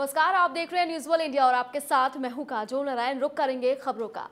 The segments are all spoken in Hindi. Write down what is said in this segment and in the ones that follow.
नमस्कार, आप देख रहे हैं न्यूज़ वर्ल्ड इंडिया और आपके साथ मैं हूँ काजोल नारायण। रुक करेंगे खबरों का।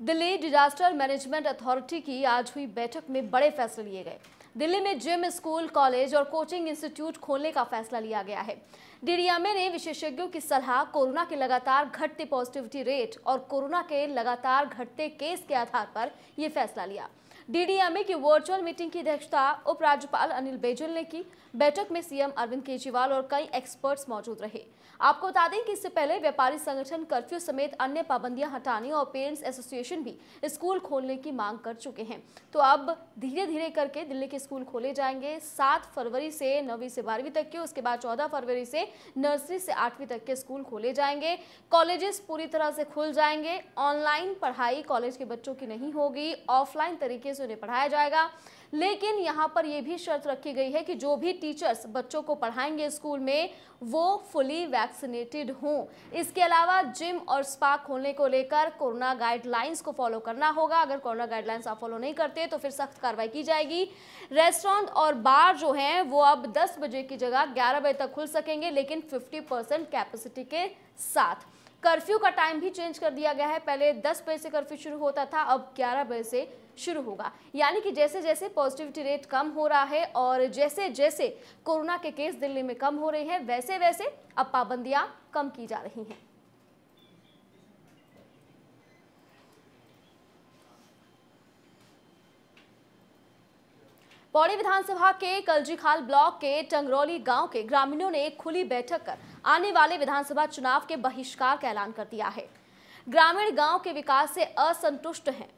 दिल्ली डिजास्टर मैनेजमेंट अथॉरिटी की आज हुई बैठक में बड़े फैसले लिए गए। दिल्ली में जिम स्कूल कॉलेज और कोचिंग इंस्टीट्यूट खोलने का फैसला लिया गया है। डीडीएमए ने विशेषज्ञों की सलाह, कोरोना के लगातार घटते पॉजिटिविटी रेट और कोरोना के लगातार घटते केस के आधार पर यह फैसला लिया। डीडीएमए की वर्चुअल मीटिंग की अध्यक्षता उपराज्यपाल अनिल बैजल ने की। बैठक में सीएम अरविंद केजरीवाल और कई एक्सपर्ट्स मौजूद रहे। आपको बता दें कि इससे पहले व्यापारी संगठन कर्फ्यू समेत अन्य पाबंदियाँ हटाने और पेरेंट्स एसोसिएशन भी स्कूल खोलने की मांग कर चुके हैं। तो अब धीरे धीरे करके दिल्ली के स्कूल खोले जाएँगे। सात फरवरी से नौवीं से बारहवीं तक के, उसके बाद चौदह फरवरी से नर्सरी से आठवीं तक के स्कूल खोले जाएँगे। कॉलेजेस पूरी तरह से खुल जाएँगे। ऑनलाइन पढ़ाई कॉलेज के बच्चों की नहीं होगी। ऑफलाइन तरीके से उन्हें पढ़ाया जाएगा। लेकिन यहाँ पर यह भी शर्त रखी गई है कि जो भी टीचर्स बच्चों को पढ़ाएँगे स्कूल में, वो फुली वैक्सीनेटेड हों। इसके अलावा जिम और स्पा खोलने को लेकर कोरोना गाइडलाइंस को फॉलो करना होगा। अगर कोरोना गाइडलाइंस आप फॉलो नहीं करते तो फिर सख्त कार्रवाई की जाएगी। रेस्टोरेंट और बार जो हैं, वो अब 10 बजे की जगह 11 बजे तक खुल सकेंगे, लेकिन 50 परसेंट कैपेसिटी के साथ। कर्फ्यू का टाइम भी चेंज कर दिया गया है। पहले 10 बजे से कर्फ्यू शुरू होता था, अब 11 बजे से शुरू होगा। यानी कि जैसे जैसे पॉजिटिविटी रेट कम हो रहा है और जैसे जैसे कोरोना के केस दिल्ली में कम हो रहे हैं वैसे वैसे अब पाबंदियाँ कम की जा रही हैं। पौड़ी विधानसभा के कलजीखाल ब्लॉक के टंगरौली गाँव के ग्रामीणों ने एक खुली बैठक कर आने वाले विधानसभा चुनाव के बहिष्कार का ऐलान कर दिया है। ग्रामीण गाँव के विकास से असंतुष्ट हैं।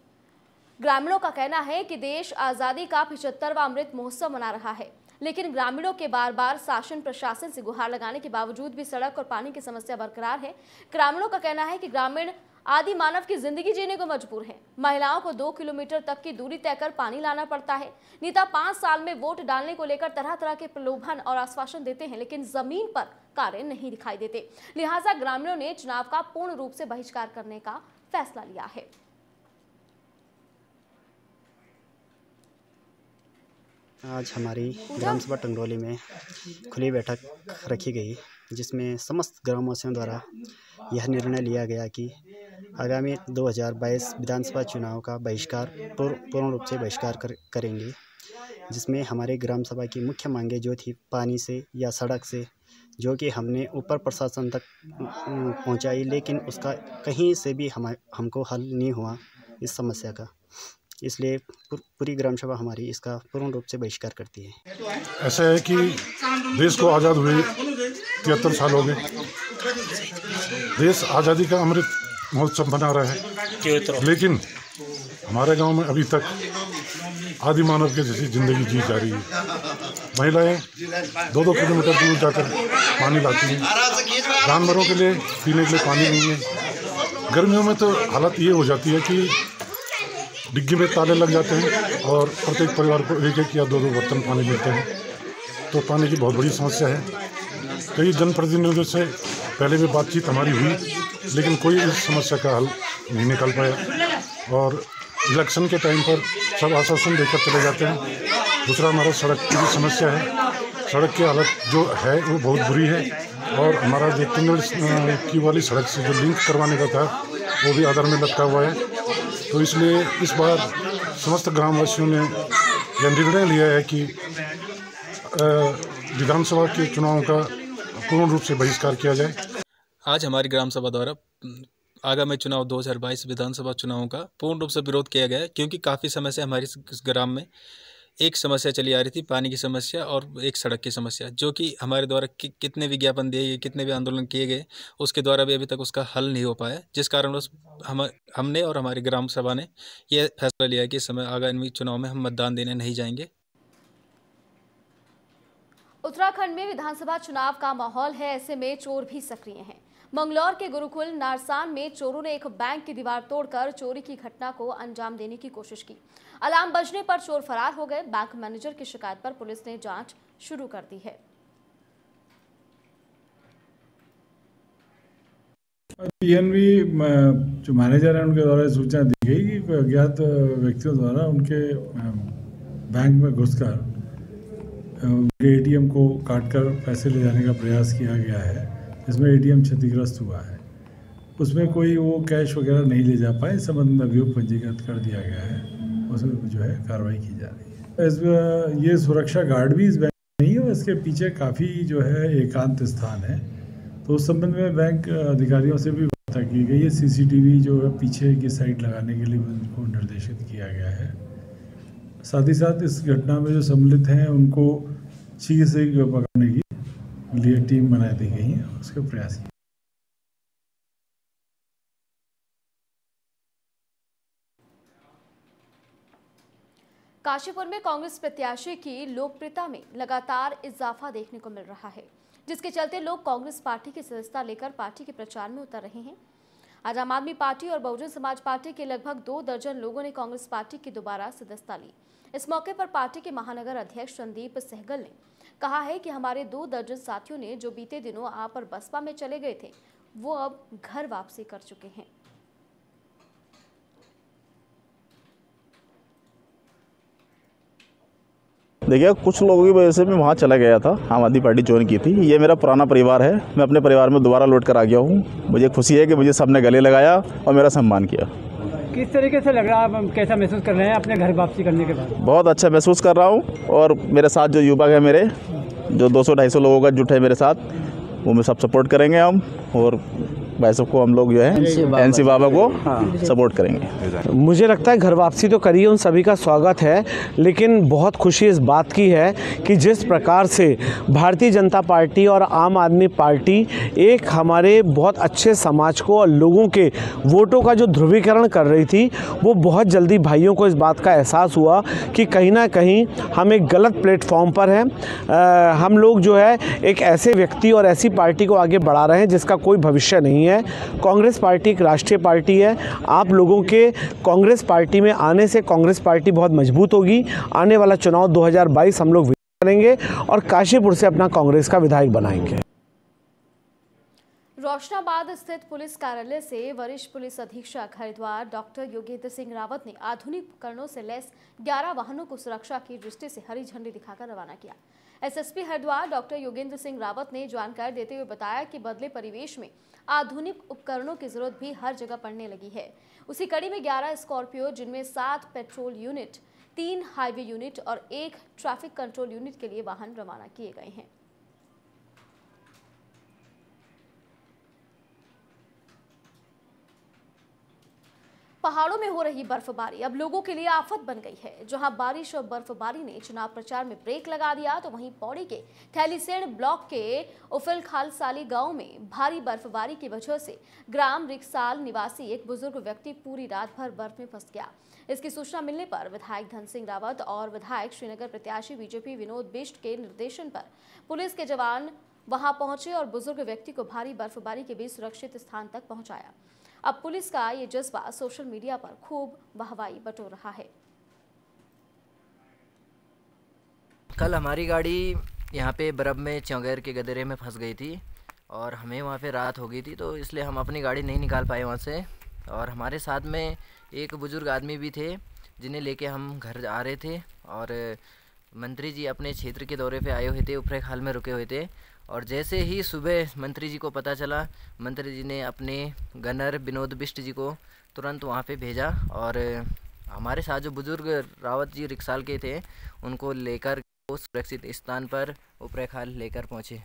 ग्रामीणों का कहना है कि देश आज़ादी का पिछहत्तरवा अमृत महोत्सव मना रहा है। लेकिन ग्रामीणों के बार बार शासन प्रशासन से गुहार लगाने के बावजूद भी सड़क और पानी की समस्या बरकरार है। ग्रामीणों का कहना है कि ग्रामीण आदि मानव की ज़िंदगी जीने को मजबूर है। महिलाओं को दो किलोमीटर तक की दूरी तय कर पानी लाना पड़ता है। नेता, पाँच साल में वोट डालने को लेकर तरह तरह के प्रलोभन और आश्वासन देते हैं, लेकिन ज़मीन पर कार्य नहीं दिखाई देते। लिहाजा ग्रामीणों ने चुनाव का पूर्ण रूप से बहिष्कार करने का फैसला लिया है। आज हमारी ग्राम सभा टंगरौली में खुली बैठक रखी गई जिसमें समस्त ग्रामवासियों द्वारा यह निर्णय लिया गया कि आगामी 2022 विधानसभा चुनाव का बहिष्कार पूर्ण रूप से बहिष्कार कर, करेंगे जिसमें हमारे ग्राम सभा की मुख्य मांगे जो थी पानी से या सड़क से जो कि हमने ऊपर प्रशासन तक पहुंचाई लेकिन उसका कहीं से भी हम हमको हल नहीं हुआ इस समस्या का। इसलिए पूरी ग्राम सभा हमारी इसका पूर्ण रूप से बहिष्कार करती है। ऐसा है कि देश को आज़ाद हुए तिहत्तर साल हो गए देश आज़ादी का अमृत महोत्सव मना रहा है। लेकिन हमारे गाँव में अभी तक आदि मानव के जैसी ज़िंदगी जी जा रही है। महिलाएँ दो दो किलोमीटर दूर जाकर पानी लाती हैं। जानवरों के लिए पीने के लिए पानी नहीं है। गर्मियों में तो हालत ये हो जाती है कि डिग्गी में ताले लग जाते हैं और प्रत्येक परिवार को एक एक या दो दो बर्तन पानी मिलते हैं। तो पानी की बहुत बड़ी समस्या है। कई जनप्रतिनिधियों से पहले भी बातचीत हमारी हुई, लेकिन कोई इस समस्या का हल नहीं निकल पाया। और इलेक्शन के टाइम पर सब आश्वासन देकर चले जाते हैं। दूसरा हमारा सड़क की भी समस्या है। सड़क की हालत जो है, वो बहुत बुरी है। और हमारा जो टनल की वाली सड़क से जो लिंक करवाने का था, वो भी आधार में लटका हुआ है। तो इसलिए इस बार समस्त ग्रामवासियों ने यह निर्णय लिया है कि विधानसभा के चुनाव का पूर्ण रूप से बहिष्कार किया जाए। आज हमारी ग्राम सभा द्वारा आगामी चुनाव 2022 विधानसभा चुनावों का पूर्ण रूप से विरोध किया गया है, क्योंकि काफ़ी समय से हमारी ग्राम में एक समस्या चली आ रही थी पानी की समस्या और एक सड़क की समस्या जो कि हमारे द्वारा कि, कितने विज्ञापन दिए गए कितने भी आंदोलन किए गए उसके द्वारा भी अभी तक उसका हल नहीं हो पाया जिस कारण हम हमने और हमारी ग्राम सभा ने यह फैसला लिया कि इस समय आगामी चुनाव में हम मतदान देने नहीं जाएँगे। उत्तराखंड में विधानसभा चुनाव का माहौल है ऐसे में चोर भी सक्रिय हैं। मंगलौर के गुरुकुल नारसान में चोरों ने एक बैंक की दीवार तोड़कर चोरी की घटना को अंजाम देने की कोशिश की। अलार्म बजने पर चोर फरार हो गए। बैंक मैनेजर की शिकायत पर पुलिस ने जाँच शुरू कर दी है। पीएनबी जो मैनेजर है, उनके द्वारा सूचना दी गई कि अज्ञात व्यक्तियों द्वारा उनके बैंक में घुसकर उनके एटीएम को काटकर पैसे ले जाने का प्रयास किया गया है। इसमें एटीएम क्षतिग्रस्त हुआ है। उसमें कोई वो कैश वगैरह नहीं ले जा पाए, इस संबंध में अभियोग पंजीकृत कर दिया गया है। उसमें जो है कार्रवाई की जा रही है। ये सुरक्षा गार्ड भी इस बैंक में नहीं है, इसके पीछे काफ़ी जो है एकांत स्थान है। तो उस संबंध में बैंक अधिकारियों से भी वार्ता की गई है। सीसीटीवी जो है पीछे की साइड लगाने के लिए उनको निर्देशित किया गया है। साथ ही साथ इस घटना में जो सम्मिलित हैं, उनको शीघ्र से पकड़ने की लिए टीम बना दी गई है, उसके प्रयास काशीपुर में कांग्रेस प्रत्याशी की लोकप्रियता में लगातार इजाफा देखने को मिल रहा है, जिसके चलते लोग कांग्रेस पार्टी की सदस्यता लेकर पार्टी के प्रचार में उतर रहे हैं। आज आम आदमी पार्टी और बहुजन समाज पार्टी के लगभग दो दर्जन लोगों ने कांग्रेस पार्टी की दोबारा सदस्यता ली। इस मौके पर पार्टी के महानगर अध्यक्ष संदीप सहगल ने कहा है कि हमारे दो दर्जन साथियों ने जो बीते दिनों आप और बसपा में चले गए थे, वो अब घर वापसी कर चुके हैं। देखिए, कुछ लोगों की वजह से मैं वहाँ चला गया था, आम आदमी पार्टी ज्वाइन की थी। ये मेरा पुराना परिवार है, मैं अपने परिवार में दोबारा लौट कर आ गया हूँ। मुझे खुशी है कि मुझे सबने गले लगाया और मेरा सम्मान किया। किस तरीके से लग रहा है आप कैसा महसूस कर रहे हैं अपने घर वापसी करने के बाद? बहुत अच्छा महसूस कर रहा हूँ और मेरे साथ जो युवक है मेरे, जो 200-250 लोगों का जुट है मेरे साथ, वो मैं सब सपोर्ट करेंगे हम और भाई सबको हम लोग जो है एन सी बाबा को। सपोर्ट करेंगे। मुझे लगता है घर वापसी तो करिए उन सभी का स्वागत है लेकिन बहुत खुशी इस बात की है कि जिस प्रकार से भारतीय जनता पार्टी और आम आदमी पार्टी एक हमारे बहुत अच्छे समाज को और लोगों के वोटों का जो ध्रुवीकरण कर रही थी वो बहुत जल्दी भाइयों को इस बात का एहसास हुआ कि कहीं ना कहीं हम एक गलत प्लेटफॉर्म पर हैं। हम लोग जो है एक ऐसे व्यक्ति और ऐसी पार्टी को आगे बढ़ा रहे हैं जिसका कोई भविष्य नहीं है। कांग्रेस पार्टी एक राष्ट्रीय पार्टी है। आप लोगों के कांग्रेस पार्टी में आने से कांग्रेस पार्टी बहुत मज़बूत होगी। आने वाला चुनाव 2022 हम लोग करेंगे और काशीपुर से अपना कांग्रेस का विधायक बनाएँगे। रोशनाबाद स्थित पुलिस कार्यालय से वरिष्ठ पुलिस अधीक्षक हरिद्वार डॉक्टर योगेंद्र सिंह रावत ने आधुनिक उपकरणों से लैस 11 वाहनों को सुरक्षा की दृष्टि से हरी झंडी दिखाकर रवाना किया। एसएसपी हरिद्वार डॉक्टर योगेंद्र सिंह रावत ने जानकारी देते हुए बताया कि बदले परिवेश में आधुनिक उपकरणों की ज़रूरत भी हर जगह पड़ने लगी है। उसी कड़ी में 11 स्कॉर्पियो, जिनमें सात पेट्रोल यूनिट, तीन हाईवे यूनिट और एक ट्रैफ़िक कंट्रोल यूनिट के लिए वाहन रवाना किए गए हैं। पहाड़ों में हो रही बर्फबारी। अब लोगों के लिए आफत बन गई है। जहाँ बारिश और बर्फबारी ने चुनाव प्रचार में ब्रेक लगा दिया तो वहीं पौड़ी के थैलीसेण ब्लॉक के उफिल खालसाली गाँव में भारी बर्फबारी की वजह से ग्राम रिक्साल निवासी एक बुज़ुर्ग व्यक्ति पूरी रात भर बर्फ़ में फंस गया। इसकी सूचना मिलने पर विधायक धन सिंह रावत और विधायक श्रीनगर प्रत्याशी बीजेपी विनोद बिष्ट के निर्देशन पर पुलिस के जवान वहाँ पहुँचे और बुज़ुर्ग व्यक्ति को भारी बर्फबारी के बीच सुरक्षित स्थान तक पहुँचाया। अब पुलिस का ये जज्बा सोशल मीडिया पर खूब वाहवाही बटोर रहा है। कल हमारी गाड़ी यहाँ पे बर्फ़ में चौगैर के गदेरे में फंस गई थी और हमें वहाँ पे रात हो गई थी तो इसलिए हम अपनी गाड़ी नहीं निकाल पाए वहाँ से। और हमारे साथ में एक बुज़ुर्ग आदमी भी थे, जिन्हें लेके हम घर आ रहे थे और मंत्री जी अपने क्षेत्र के दौरे पे आए हुए थे, उपरे खाल में रुके हुए थे। और जैसे ही सुबह मंत्री जी को पता चला, मंत्री जी ने अपने गनर विनोद बिष्ट जी को तुरंत वहाँ पे भेजा और हमारे साथ जो बुज़ुर्ग रावत जी रिक्साल के थे, उनको लेकर सुरक्षित स्थान पर उपरेखाल लेकर पहुँचे।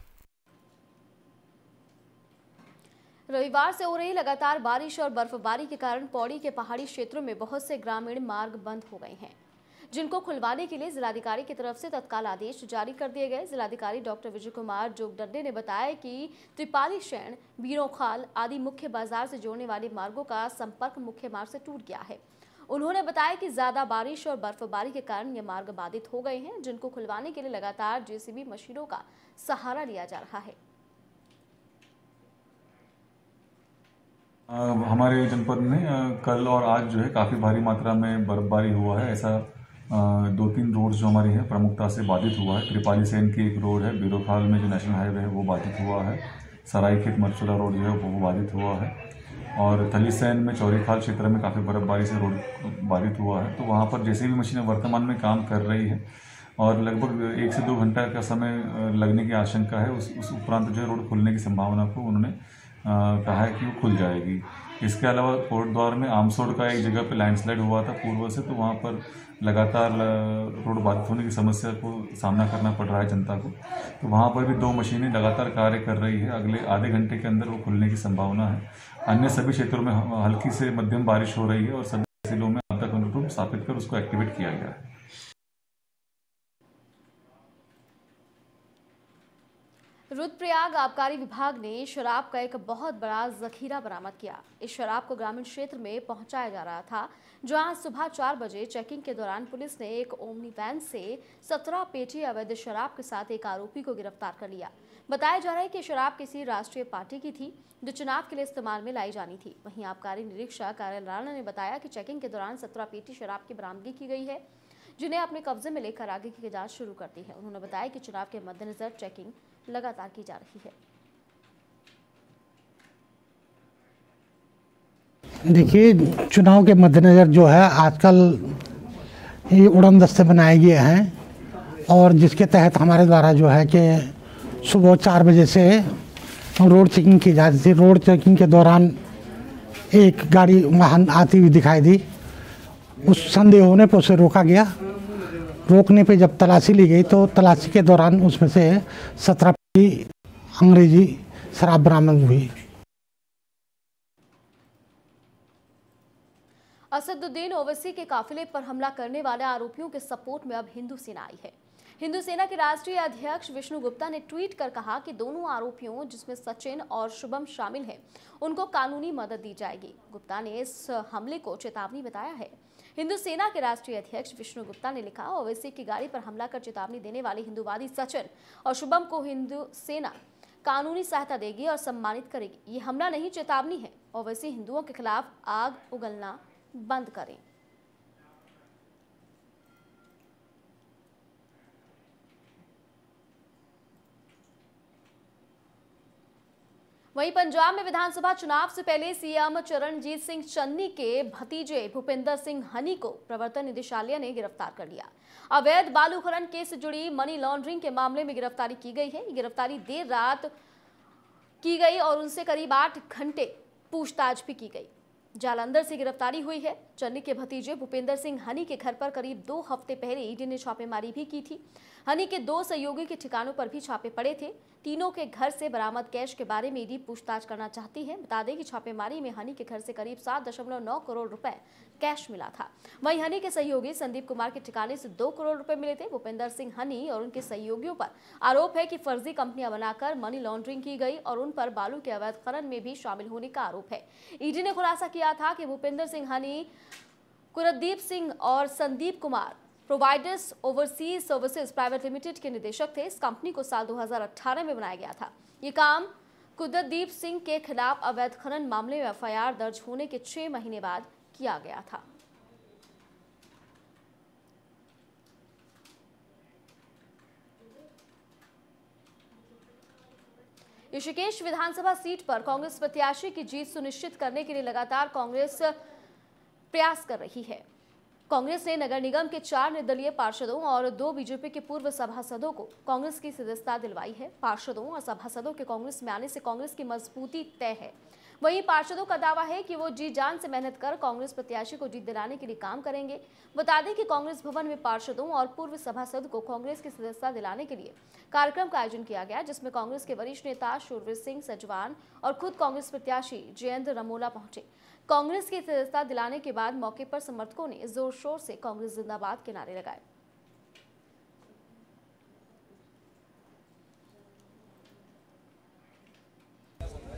रविवार से हो रही लगातार बारिश और बर्फबारी के कारण पौड़ी के पहाड़ी क्षेत्रों में बहुत से ग्रामीण मार्ग बंद हो गए हैं। जिनको खुलवाने के लिए जिलाधिकारी की तरफ़ से तत्काल आदेश जारी कर दिए गए। जिलाधिकारी डॉक्टर विजय कुमार जोगडंडे ने बताया कि त्रिपाली शैन बीरोखाल आदि मुख्य बाज़ार से जोड़ने वाले मार्गों का संपर्क मुख्य मार्ग से टूट गया है। उन्होंने बताया कि ज़्यादा बारिश और बर्फबारी के कारण ये मार्ग बाधित हो गए हैं। जिनको खुलवाने के लिए लगातार जेसीबी मशीनों का सहारा लिया जा रहा है। आ, हमारे जनपद में कल और आज जो है काफ़ी भारी मात्रा में बर्फबारी हुआ है। ऐसा दो तीन रोड जो हमारे हैं, प्रमुखता से बाधित हुआ है। त्रिपाली सेन की एक रोड है बीरोखाल में जो नेशनल हाईवे है, वो बाधित हुआ है। सरायखेत मरचुला रोड जो है, वो बाधित हुआ है। और थलीसैन में चौरीखाल क्षेत्र में काफ़ी बर्फबारी से रोड बाधित हुआ है। तो वहाँ पर जैसे भी मशीनें वर्तमान में काम कर रही है और लगभग एक से दो घंटा का समय लगने की आशंका है, उस उस उपरांत जो है रोड खुलने की संभावना को उन्होंने कहा है कि वो खुल जाएगी। इसके अलावा कोर्ट द्वार में आमसोड़ का एक जगह पे लैंडस्लाइड हुआ था पूर्व से तो वहाँ पर लगातार रोड बाधित होने की समस्या को सामना करना पड़ रहा है जनता को। तो वहाँ पर भी दो मशीनें लगातार कार्य कर रही है। अगले आधे घंटे के अंदर वो खुलने की संभावना है। अन्य सभी क्षेत्रों में हल्की से मध्यम बारिश हो रही है और सभी जिलों में आपदा कंट्रोल रूम स्थापित कर उसको एक्टिवेट किया गया है। रुद्रप्रयाग आबकारी विभाग ने शराब का एक बहुत बड़ा जखीरा बरामद किया। इस शराब को ग्रामीण क्षेत्र में पहुँचाया जा रहा था, जहाँ सुबह चार बजे चेकिंग के दौरान पुलिस ने एक ओमनी वैन से सत्रह पेटी अवैध शराब के साथ एक आरोपी को गिरफ़्तार कर लिया। बताया जा रहा है कि शराब किसी राष्ट्रीय पार्टी की थी, जो चुनाव के लिए इस्तेमाल में लाई जानी थी। वहीं आबकारी निरीक्षक कार्य राणा ने बताया कि चेकिंग के दौरान सत्रह पेटी शराब की बरामदगी की गई है, जिन्हें अपने कब्जे में लेकर आगे की जाँच शुरू कर दी है। उन्होंने बताया कि चुनाव के मद्देनजर चेकिंग लगातार की जा रही है। देखिए, चुनाव के मद्देनज़र जो है, आजकल ये उड़न दस्ते बनाए गए हैं और जिसके तहत हमारे द्वारा जो है कि सुबह चार बजे से रोड चेकिंग की जाती थी। रोड चेकिंग के दौरान एक गाड़ी, वाहन आती हुई दिखाई दी। उस संदेह होने पर उसे रोका गया। रोकने पे जब तलाशी ली गई तो तलाशी के दौरान उसमें से सत्रह अंग्रेज़ी शराब बरामद हुई। असदुद्दीन ओवैसी के काफिले पर हमला करने वाले आरोपियों के सपोर्ट में अब हिंदू सेना आई है। हिंदू सेना के राष्ट्रीय अध्यक्ष विष्णु गुप्ता ने ट्वीट कर कहा कि दोनों आरोपियों, जिसमें सचिन और शुभम शामिल हैं, उनको कानूनी मदद दी जाएगी। गुप्ता ने इस हमले को चेतावनी बताया है। हिंदू सेना के राष्ट्रीय अध्यक्ष विष्णु गुप्ता ने लिखा, ओवैसी की गाड़ी पर हमला कर चेतावनी देने वाले हिंदूवादी सचिन और शुभम को हिंदू सेना कानूनी सहायता देगी और सम्मानित करेगी। ये हमला नहीं, चेतावनी है। ओवैसी हिंदुओं के खिलाफ आग उगलना बंद करें। वहीं पंजाब में विधानसभा चुनाव से पहले सीएम चरणजीत सिंह चन्नी के भतीजे भूपेंद्र सिंह हनी को प्रवर्तन निदेशालय ने गिरफ़्तार कर लिया। अवैध बालू खनन केस से जुड़ी मनी लॉन्ड्रिंग के मामले में गिरफ्तारी की गई है। गिरफ्तारी देर रात की गई और उनसे करीब आठ घंटे पूछताछ भी की गई। जालंधर से गिरफ्तारी हुई है। चन्नी के भतीजे भूपेंद्र सिंह हनी के घर पर करीब दो हफ़्ते पहले ईडी ने छापेमारी भी की थी। हनी के दो सहयोगी के ठिकानों पर भी छापे पड़े थे। तीनों के घर से बरामद कैश के बारे में ईडी पूछताछ करना चाहती है। बता दें कि छापेमारी में हनी के घर से करीब सात दशमलव नौ करोड़ रुपए कैश मिला था। वहीं हनी के सहयोगी संदीप कुमार के ठिकाने से दो करोड़ रुपए मिले थे। भूपेंद्र सिंह हनी और उनके सहयोगियों पर आरोप है कि फर्जी कंपनियाँ बनाकर मनी लॉन्ड्रिंग की गई और उन पर बालू के अवैध खनन में भी शामिल होने का आरोप है। ईडी ने खुलासा किया था कि भूपेंद्र सिंह हनी कुलदीप सिंह और Sandeep Kumar providers overseas services private limited के निदेशक थे। इस कंपनी को साल 2018 में बनाया गया था। ये काम कुलदीप सिंह के खिलाफ अवैध खनन मामले में एफआईआर दर्ज होने के छह महीने बाद किया गया था। ऋषिकेश विधानसभा सीट पर कांग्रेस प्रत्याशी की जीत सुनिश्चित करने के लिए लगातार कांग्रेस प्रयास कर रही है। कांग्रेस ने नगर निगम के चार निर्दलीय पार्षदों और दो बीजेपी के पूर्व सभासदों को कांग्रेस की सदस्यता दिलवाई है। पार्षदों और सभासदों के कांग्रेस में आने से कांग्रेस की मजबूती तय है। वहीं पार्षदों का दावा है कि वो जी जान से मेहनत कर कांग्रेस प्रत्याशी को जीत दिलाने के लिए काम करेंगे। बता दें कि कांग्रेस भवन में पार्षदों और पूर्व सभासद को कांग्रेस की सदस्यता दिलाने के लिए कार्यक्रम का आयोजन किया गया, जिसमें कांग्रेस के वरिष्ठ नेता शूरवीर सिंह, सजवान और खुद कांग्रेस प्रत्याशी जयंत रमोला पहुँचे। कांग्रेस की सदस्यता दिलाने के बाद मौके पर समर्थकों ने ज़ोर शोर से कांग्रेस जिंदाबाद के नारे लगाए।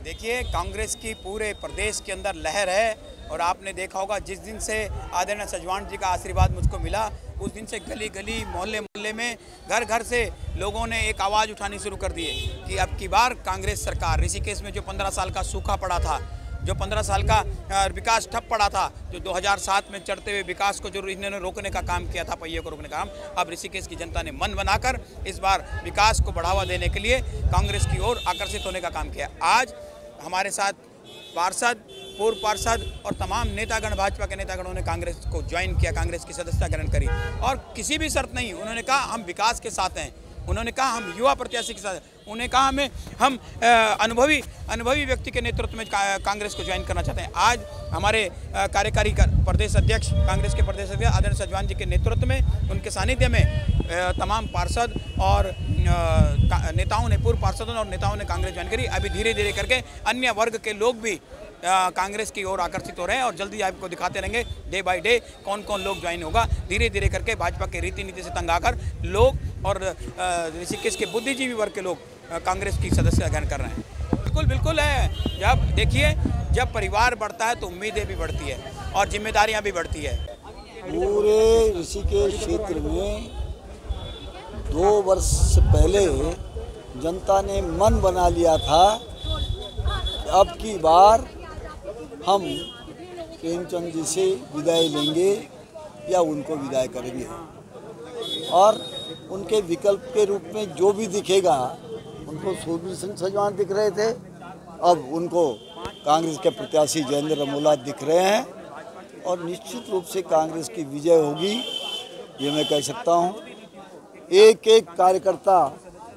देखिए, कांग्रेस की पूरे प्रदेश के अंदर लहर है और आपने देखा होगा, जिस दिन से आदरणीय सजवान जी का आशीर्वाद मुझको मिला, उस दिन से गली गली मोहल्ले मोहल्ले में घर घर से लोगों ने एक आवाज़ उठानी शुरू कर दी है कि अब की बार कांग्रेस सरकार, ऋषिकेश में जो पंद्रह साल का सूखा पड़ा था जो पंद्रह साल का विकास ठप पड़ा था, जो 2007 में चढ़ते हुए विकास को जो इन्होंने रोकने का काम किया था, पहिए को रोकने का काम। अब ऋषिकेश की जनता ने मन बनाकर इस बार विकास को बढ़ावा देने के लिए कांग्रेस की ओर आकर्षित होने का काम किया। आज हमारे साथ पार्षद, पूर्व पार्षद और तमाम नेतागण, भाजपा के नेतागणों ने कांग्रेस को ज्वाइन किया, कांग्रेस की सदस्यता ग्रहण करी। और किसी भी शर्त नहीं, उन्होंने कहा हम विकास के साथ हैं, उन्होंने कहा हम युवा प्रत्याशी के साथ उन्हें कहा, हमें, हम अनुभवी अनुभवी व्यक्ति के नेतृत्व में कांग्रेस को ज्वाइन करना चाहते हैं। आज हमारे कार्यकारी प्रदेश अध्यक्ष, कांग्रेस के प्रदेश अध्यक्ष आदरणीय सजवान जी के नेतृत्व में, उनके सानिध्य में तमाम पार्षद और नेताओं ने, पूर्व पार्षदों और नेताओं ने कांग्रेस ज्वाइन करी। अभी धीरे धीरे करके अन्य वर्ग के लोग भी कांग्रेस की ओर आकर्षित हो रहे हैं और जल्दी आपको दिखाते रहेंगे, डे बाय डे कौन कौन लोग ज्वाइन होगा। धीरे धीरे करके भाजपा के रीति नीति से तंग आकर लोग और ऋषिकेश के बुद्धिजीवी वर्ग के लोग कांग्रेस की सदस्य ग्रहण कर रहे हैं। बिल्कुल बिल्कुल है। जब देखिए, जब परिवार बढ़ता है तो उम्मीदें भी बढ़ती है और जिम्मेदारियाँ भी बढ़ती है। पूरे ऋषिकेश क्षेत्र में दो वर्ष पहले जनता ने मन बना लिया था, अब की बार हम प्रेमचंद जी से विदाई लेंगे या उनको विदाई करेंगे। और उनके विकल्प के रूप में जो भी दिखेगा, उनको सूरबीर सिंह सजवान दिख रहे थे। अब उनको कांग्रेस के प्रत्याशी जयेंद्र रमोला दिख रहे हैं और निश्चित रूप से कांग्रेस की विजय होगी, ये मैं कह सकता हूँ। एक एक कार्यकर्ता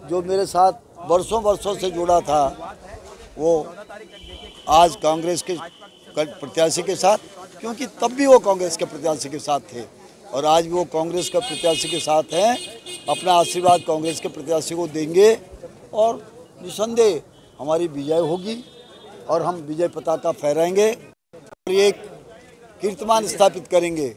जो मेरे साथ वर्षों वर्षों से जुड़ा था, वो आज कांग्रेस के प्रत्याशी के साथ, क्योंकि तब भी वो कांग्रेस के प्रत्याशी के साथ थे। और आज भी वो कांग्रेस के प्रत्याशी के साथ हैं, अपना आशीर्वाद कांग्रेस के प्रत्याशी को देंगे और निसंदेह हमारी विजय होगी और हम विजय पताका फहराएँगे और एक कीर्तमान स्थापित करेंगे।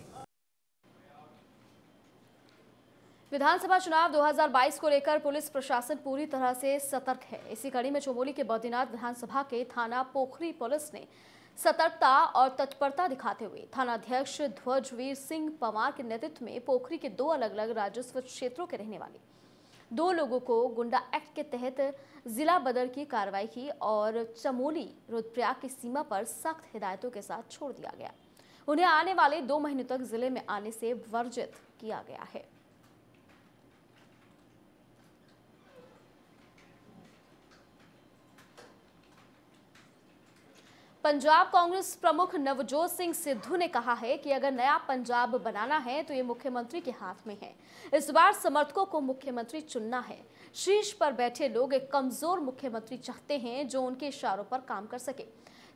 विधानसभा चुनाव 2022 को लेकर पुलिस प्रशासन पूरी तरह से सतर्क है। इसी कड़ी में चमोली के बद्रीनाथ विधानसभा के थाना पोखरी पुलिस ने सतर्कता और तत्परता दिखाते हुए थानाध्यक्ष ध्वजवीर सिंह पवार के नेतृत्व में पोखरी के दो अलग अलग राजस्व क्षेत्रों के रहने वाले दो लोगों को गुंडा एक्ट के तहत जिला बदर की कार्रवाई की और चमोली रुद्रप्रयाग की सीमा पर सख्त हिदायतों के साथ छोड़ दिया गया। उन्हें आने वाले दो महीनों तक ज़िले में आने से वर्जित किया गया है। पंजाब कांग्रेस प्रमुख नवजोत सिंह सिद्धू ने कहा है कि अगर नया पंजाब बनाना है तो ये मुख्यमंत्री के हाथ में है। इस बार समर्थकों को मुख्यमंत्री चुनना है। शीर्ष पर बैठे लोग एक कमज़ोर मुख्यमंत्री चाहते हैं जो उनके इशारों पर काम कर सके।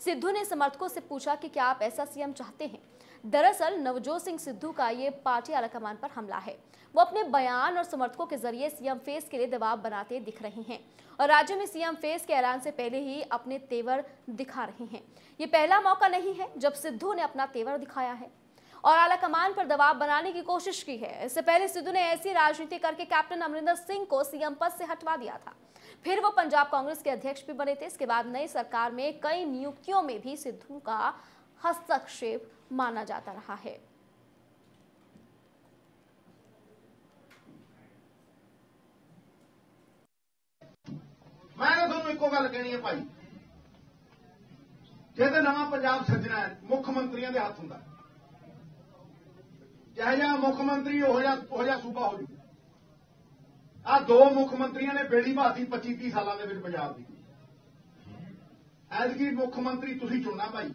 सिद्धू ने समर्थकों से पूछा कि क्या आप ऐसा सीएम चाहते हैं? दरअसल नवजोत सिंह सिद्धू का ये पार्टी आलाकमान पर हमला है। वो अपने बयान और समर्थकों के ज़रिए सीएम फेस के लिए दबाव बनाते दिख रहे हैं और राज्य में सीएम फेस के ऐलान से पहले ही अपने तेवर दिखा रहे हैं। ये पहला मौका नहीं है जब सिद्धू ने अपना तेवर दिखाया है और आला कमान पर दबाव बनाने की कोशिश की है। इससे पहले सिद्धू ने ऐसी राजनीति करके कैप्टन अमरिंदर सिंह को सीएम पद से हटवा दिया था। फिर वो पंजाब कांग्रेस के अध्यक्ष भी बने थे। इसके बाद नई सरकार में कई नियुक्तियों में भी सिद्धू का हस्तक्षेप माना जाता रहा है ਮੈਂ ਤੁਹਾਨੂੰ ਇੱਕੋ ਗੱਲ ਕਹਿਣੀ ਹੈ ਭਾਈ ਜੇ ਤੇ ਨਵਾਂ ਪੰਜਾਬ ਸੱਜਣਾ ਹੈ ਮੁੱਖ ਮੰਤਰੀਆਂ ਦੇ ਹੱਥ ਹੁੰਦਾ ਚਾਹੇ ਜਾਂ ਮੁੱਖ ਮੰਤਰੀ ਹੋ ਜਾ ਹੋ ਜਾ ਸੂਬਾ ਹੋ ਜੂ ਆ ਦੋ ਮੁੱਖ ਮੰਤਰੀਆਂ ਨੇ ਬੇੜੀ ਬਾਤੀ 25 30 ਸਾਲਾਂ ਦੇ ਵਿੱਚ ਪੰਜਾਬ ਦੀ ਐਤਕੀ ਮੁੱਖ ਮੰਤਰੀ ਤੁਸੀਂ ਚੁਣਨਾ ਭਾਈ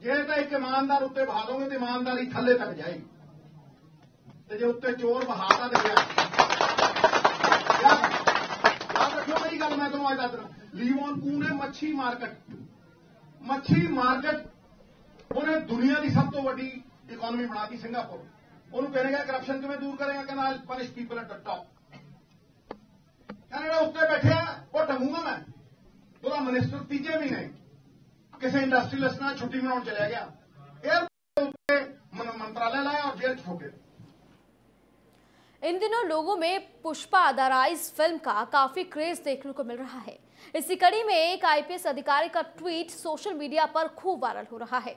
ਜੇ ਤਾਂ ਇੱਕ ਇਮਾਨਦਾਰ ਉੱਤੇ ਬਹਾ ਦੋਗੇ ਤੇ ਇਮਾਨਦਾਰੀ ਥੱਲੇ ਤੱਕ ਜਾਏਗੀ ਤੇ ਜੇ ਉੱਤੇ ਚੋਰ ਬਹਾਤਾ ਦੇ ਗਿਆ ਯਾਦ ਰੱਖਿਓ ਮੇਰੀ ਗੱਲ ਮੈਂ ਤੁਹਾਨੂੰ ਅੱਜ ਦੱਸ ਰਿਹਾ ਲੀਵਨ ਕੂ ਨੇ ਮੱਛੀ ਮਾਰਕੀਟ ਮੱਛੀ ਮਾਰਕੀਟ ਉਹਨੇ ਦੁਨੀਆ ਦੀ ਸਭ ਤੋਂ ਵੱਡੀ ਇਕਨੋਮੀ ਬਣਾਤੀ ਸਿੰਗਾਪੁਰ ਉਹਨੂੰ ਕਹਿੰਦੇ ਕਰਪਸ਼ਨ ਕਿਵੇਂ ਦੂਰ ਕਰੇਗਾ ਕਹਿੰਦਾ punish people at the top ਕਹਿੰਦਾ ਉੱਤੇ ਬੈਠਿਆ ਉਹ ਟੰਗੂਗਾ ਮੈਂ ਉਹਦਾ ਮਿਨਿਸਟਰ ਤੀਜੇ ਮਹੀਨੇ किसी इंडस्ट्रियलिस्ट ने छुट्टी मनाने चला गया। एयर मंत्रालय लाया और जेल छोड़े इन दिनों लोगों में पुष्पा अदाराइज फ़िल्म का काफ़ी क्रेज देखने को मिल रहा है। इसी कड़ी में एक आईपीएस अधिकारी का ट्वीट सोशल मीडिया पर खूब वायरल हो रहा है।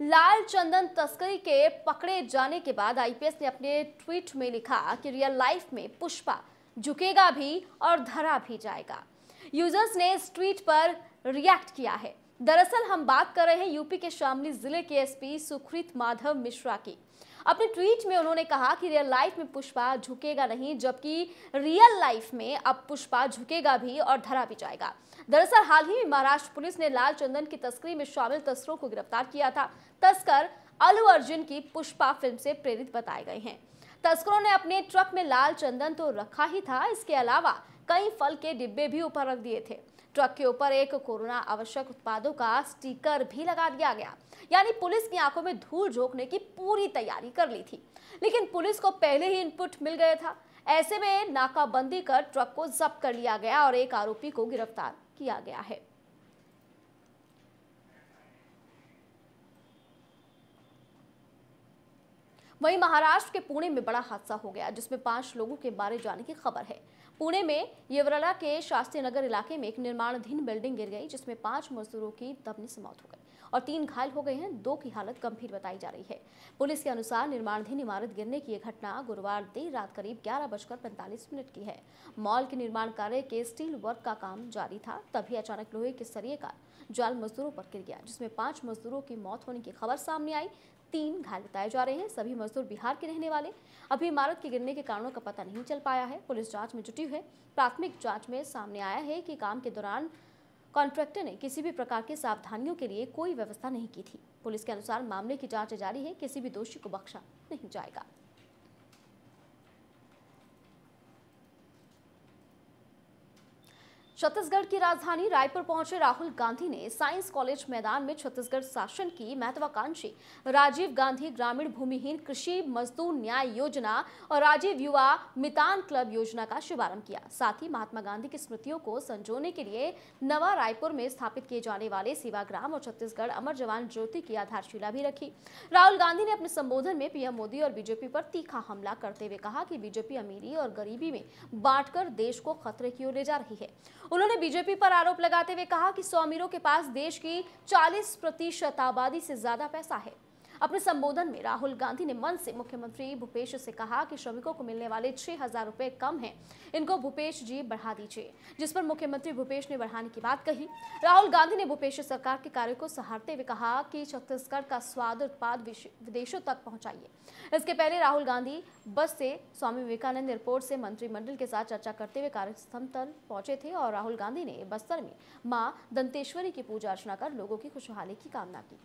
लाल चंदन तस्करी के पकड़े जाने के बाद आईपीएस ने अपने ट्वीट में लिखा कि रियल लाइफ में पुष्पा झुकेगा भी और धरा भी जाएगा। यूज़र्स ने इस ट्वीट पर रिएक्ट किया है। दरअसल हम बात कर रहे हैं यूपी के शामली ज़िले के एसपी सुखरीत माधव मिश्रा की। अपने ट्वीट में उन्होंने कहा कि रियल लाइफ में पुष्पा झुकेगा नहीं, जबकि रियल लाइफ में अब पुष्पा झुकेगा भी और धरा भी जाएगा। दरअसल हाल ही में महाराष्ट्र पुलिस ने लाल चंदन की तस्करी में शामिल तस्करों को गिरफ़्तार किया था। तस्कर अलू अर्जुन की पुष्पा फ़िल्म से प्रेरित बताए गए हैं। तस्करों ने अपने ट्रक में लाल चंदन तो रखा ही था, इसके अलावा कई फल के डिब्बे भी ऊपर रख दिए थे। ट्रक के ऊपर एक कोरोना आवश्यक उत्पादों का स्टिकर भी लगा दिया गया। यानी पुलिस की आँखों में धूल झोंकने की पूरी तैयारी कर ली थी। लेकिन पुलिस को पहले ही इनपुट मिल गया था। ऐसे में नाकाबंदी कर ट्रक को जब्त कर लिया गया और एक आरोपी को गिरफ़्तार किया गया है। वहीं महाराष्ट्र के पुणे में बड़ा हादसा हो गया, जिसमें पाँच लोगों के मारे जाने की खबर है। पुणे में येवरला के शास्त्री नगर इलाके में एक निर्माणाधीन बिल्डिंग गिर गई, जिसमें पाँच मजदूरों की दबने से मौत हो गई। और तीन घायल हो गए हैं। दो की हालत गंभीर बताई जा रही है। पुलिस के अनुसार निर्माणाधीन इमारत गिरने की यह घटना गुरुवार देर रात करीब ग्यारह बजकर पैंतालीस मिनट की है। मॉल के निर्माण कार्य के स्टील वर्क का काम जारी था, तभी अचानक लोहे के सरिये का जाल मजदूरों पर गिर गया, जिसमें पाँच मजदूरों की मौत होने की खबर सामने आई। तीन घायल बताए जा रहे हैं। सभी मजदूर बिहार के रहने वाले। अभी इमारत के गिरने के कारणों का पता नहीं चल पाया है। पुलिस जाँच में जुटी है। प्राथमिक जाँच में सामने आया है कि काम के दौरान कॉन्ट्रैक्टर ने किसी भी प्रकार की सावधानियों के लिए कोई व्यवस्था नहीं की थी। पुलिस के अनुसार मामले की जाँच जारी है, किसी भी दोषी को बख्शा नहीं जाएगा। छत्तीसगढ़ की राजधानी रायपुर पहुँचे राहुल गांधी ने साइंस कॉलेज मैदान में छत्तीसगढ़ शासन की महत्वाकांक्षी राजीव गांधी ग्रामीण भूमिहीन कृषि मजदूर न्याय योजना और राजीव युवा मितान क्लब योजना का शुभारंभ किया। साथ ही महात्मा गांधी की स्मृतियों को संजोने के लिए नवा रायपुर में स्थापित किए जाने वाले सेवाग्राम और छत्तीसगढ़ अमर जवान ज्योति की आधारशिला भी रखी। राहुल गांधी ने अपने संबोधन में पीएम मोदी और बीजेपी पर तीखा हमला करते हुए कहा कि बीजेपी अमीरी और गरीबी में बांटकर देश को खतरे की ओर ले जा रही है। उन्होंने बीजेपी पर आरोप लगाते हुए कहा कि सौ अमीरों के पास देश की 40 प्रतिशत आबादी से ज़्यादा पैसा है। अपने संबोधन में राहुल गांधी ने मन से मुख्यमंत्री भूपेश से कहा कि श्रमिकों को मिलने वाले छह हज़ार रुपए कम हैं। इनको भूपेश जी बढ़ा दीजिए। जिस पर मुख्यमंत्री भूपेश ने बढ़ाने की बात कही। राहुल गांधी ने भूपेश सरकार के कार्य को सहारते हुए कहा कि छत्तीसगढ़ का स्वाद उत्पाद विदेशों तक पहुंचाइए। इसके पहले राहुल गांधी बस से स्वामी विवेकानंद एयरपोर्ट से मंत्रिमंडल के साथ चर्चा करते हुए कार्यस्थल तक पहुँचे थे और राहुल गांधी ने बस्तर में माँ दंतेश्वरी की पूजा अर्चना कर लोगों की खुशहाली की कामना की।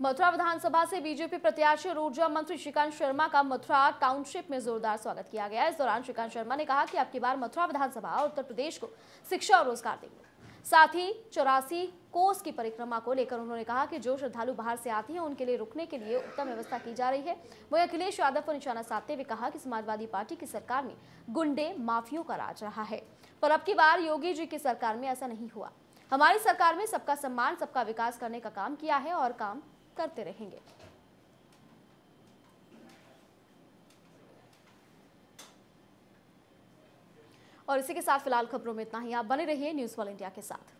मथुरा विधानसभा से बीजेपी प्रत्याशी और ऊर्जा मंत्री श्रीकांत शर्मा का मथुरा टाउनशिप में जोरदार स्वागत किया गया। इस दौरान श्रीकांत शर्मा ने कहा कि अब की बार मथुरा विधानसभा और उत्तर प्रदेश को शिक्षा और रोज़गार देंगे। साथ ही चौरासी कोस की परिक्रमा को लेकर उन्होंने कहा कि जो श्रद्धालु बाहर से आते हैं, उनके लिए रुकने के लिए उत्तम व्यवस्था की जा रही है। वही अखिलेश यादव को निशाना साधते हुए कहा कि समाजवादी पार्टी की सरकार में गुंडे, माफियों का राज रहा है। पर अब की बार योगी जी की सरकार में ऐसा नहीं हुआ। हमारी सरकार में सबका सम्मान, सबका विकास करने का काम किया है और काम करते रहेंगे। और इसी के साथ फ़िलहाल खबरों में इतना ही। आप बने रहिए न्यूज़ वाल इंडिया के साथ।